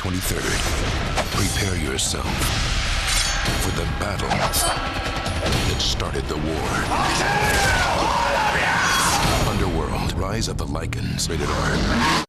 23rd. Prepare yourself for the battle that started the war. Underworld, Rise of the Lycans, rated R.